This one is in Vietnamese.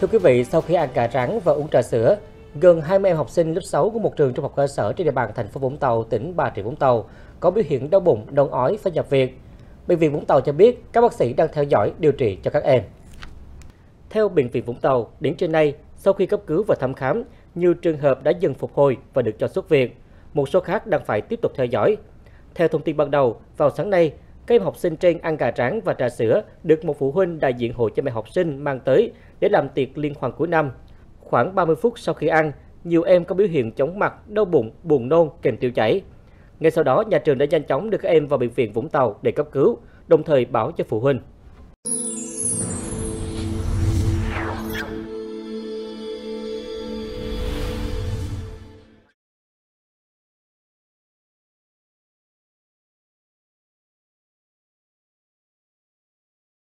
Thưa quý vị, sau khi ăn cà rắn và uống trà sữa, gần 20 em học sinh lớp 6 của một trường trung học cơ sở trên địa bàn thành phố Vũng Tàu, tỉnh Bà Rịa Vũng Tàu có biểu hiện đau bụng, nôn ói phải nhập viện. Bệnh viện Vũng Tàu cho biết các bác sĩ đang theo dõi điều trị cho các em. Theo Bệnh viện Vũng Tàu, đến trưa nay, sau khi cấp cứu và thăm khám, nhiều trường hợp đã dần phục hồi và được cho xuất viện. Một số khác đang phải tiếp tục theo dõi. Theo thông tin ban đầu, vào sáng nay, các em học sinh trên ăn gà rán và trà sữa được một phụ huynh đại diện hội cha mẹ học sinh mang tới để làm tiệc liên hoan cuối năm. Khoảng 30 phút sau khi ăn, nhiều em có biểu hiện chóng mặt, đau bụng, buồn nôn, kèm tiêu chảy. Ngay sau đó, nhà trường đã nhanh chóng đưa các em vào bệnh viện Vũng Tàu để cấp cứu, đồng thời báo cho phụ huynh.